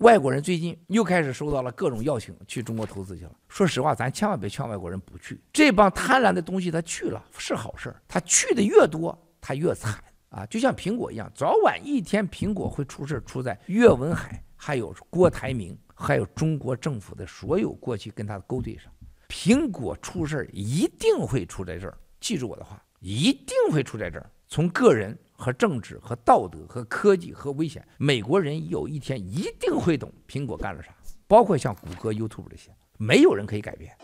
外国人最近又开始收到了各种邀请去中国投资去了。说实话，咱千万别劝外国人不去。这帮贪婪的东西他去了是好事儿，他去的越多，他越惨啊！就像苹果一样，早晚一天苹果会出事，出在岳文海、还有郭台铭、还有中国政府的所有过去跟他的勾兑上。苹果出事儿一定会出在这儿，记住我的话，一定会出在这儿。从个人。和政治和道德和科技和危险，美国人有一天一定会懂苹果干了啥，包括像谷歌、YouTube 这些，没有人可以改变。